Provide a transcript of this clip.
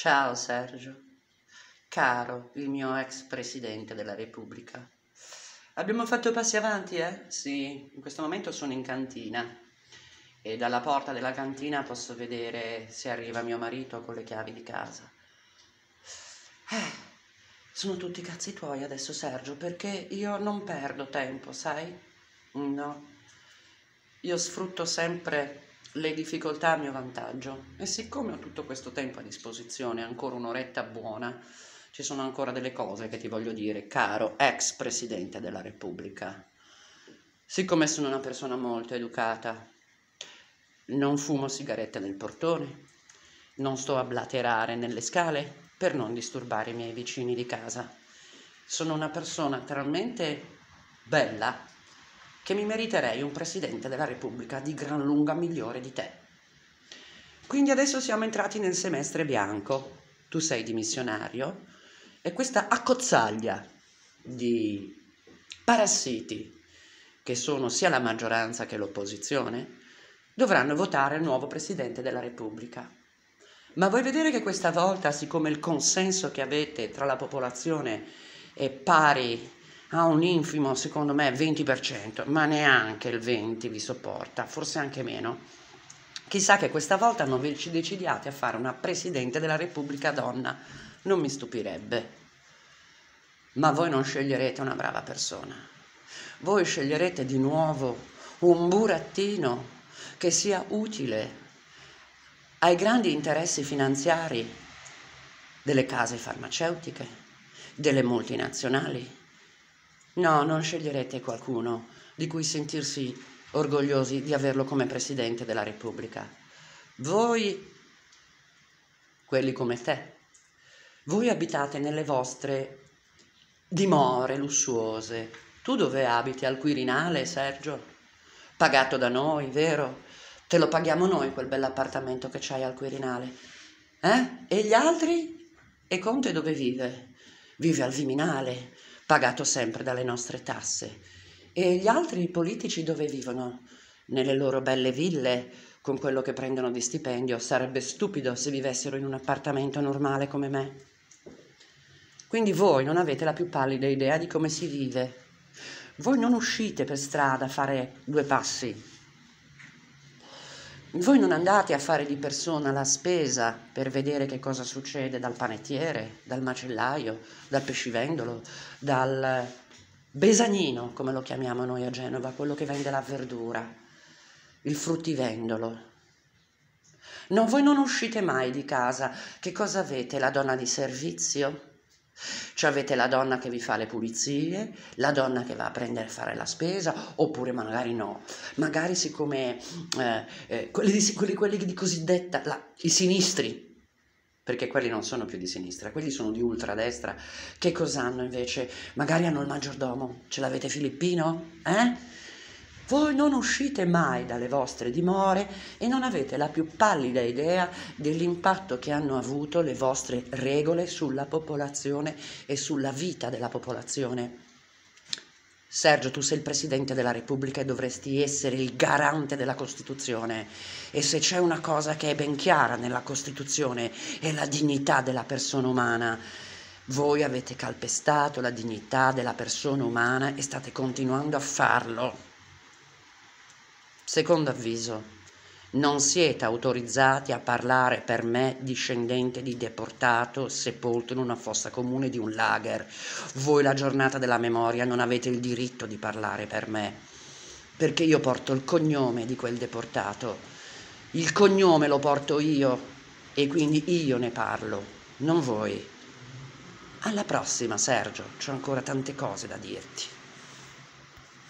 Ciao Sergio, caro il mio ex presidente della Repubblica. Abbiamo fatto passi avanti, eh? Sì, in questo momento sono in cantina e dalla porta della cantina posso vedere se arriva mio marito con le chiavi di casa. Eh, sono tutti cazzi tuoi adesso Sergio, perché io non perdo tempo, sai? No. Io sfrutto sempre le difficoltà a mio vantaggio e siccome ho tutto questo tempo a disposizione, ancora un'oretta buona, ci sono ancora delle cose che ti voglio dire, caro ex Presidente della Repubblica. Siccome sono una persona molto educata, non fumo sigarette nel portone, non sto a blaterare nelle scale per non disturbare i miei vicini di casa. Sono una persona talmente bella che mi meriterei un presidente della Repubblica di gran lunga migliore di te. Quindi adesso siamo entrati nel semestre bianco, tu sei dimissionario e questa accozzaglia di parassiti, che sono sia la maggioranza che l'opposizione, dovranno votare il nuovo presidente della Repubblica. Ma vuoi vedere che questa volta, siccome il consenso che avete tra la popolazione è pari ha un infimo, secondo me, 20%, ma neanche il 20% vi sopporta, forse anche meno. Chissà che questa volta non vi ci decidiate a fare una Presidente della Repubblica donna, non mi stupirebbe. Ma voi non sceglierete una brava persona. Voi sceglierete di nuovo un burattino che sia utile ai grandi interessi finanziari delle case farmaceutiche, delle multinazionali, No, non sceglierete qualcuno di cui sentirsi orgogliosi di averlo come Presidente della Repubblica. Voi, quelli come te, voi abitate nelle vostre dimore lussuose. Tu dove abiti? Al Quirinale, Sergio? Pagato da noi, vero? Te lo paghiamo noi quel bell'appartamento che c'hai al Quirinale. Eh? E gli altri? E Conte dove vive? Vive al Viminale, pagato sempre dalle nostre tasse. E gli altri politici dove vivono? Nelle loro belle ville, con quello che prendono di stipendio. Sarebbe stupido se vivessero in un appartamento normale come me. Quindi voi non avete la più pallida idea di come si vive. Voi non uscite per strada a fare due passi, voi non andate a fare di persona la spesa per vedere che cosa succede dal panettiere, dal macellaio, dal pescivendolo, dal besagnino, come lo chiamiamo noi a Genova, quello che vende la verdura, il fruttivendolo. No, voi non uscite mai di casa. Che cosa avete? La donna di servizio? Cioè avete la donna che vi fa le pulizie, la donna che va a prendere a fare la spesa, oppure magari no. Magari siccome eh, eh, quelli, di, quelli, quelli, di cosiddetta, la, i sinistri, perché quelli non sono più di sinistra, quelli sono di ultradestra, che cosa hanno invece? Magari hanno il maggiordomo, ce l'avete filippino? Eh? Voi non uscite mai dalle vostre dimore e non avete la più pallida idea dell'impatto che hanno avuto le vostre regole sulla popolazione e sulla vita della popolazione. Sergio, tu sei il Presidente della Repubblica e dovresti essere il garante della Costituzione. E se c'è una cosa che è ben chiara nella Costituzione è la dignità della persona umana. Voi avete calpestato la dignità della persona umana e state continuando a farlo. Secondo avviso, non siete autorizzati a parlare per me, discendente di deportato sepolto in una fossa comune di un lager. Voi la giornata della memoria non avete il diritto di parlare per me, perché io porto il cognome di quel deportato. Il cognome lo porto io e quindi io ne parlo, non voi. Alla prossima, Sergio, c'ho ancora tante cose da dirti.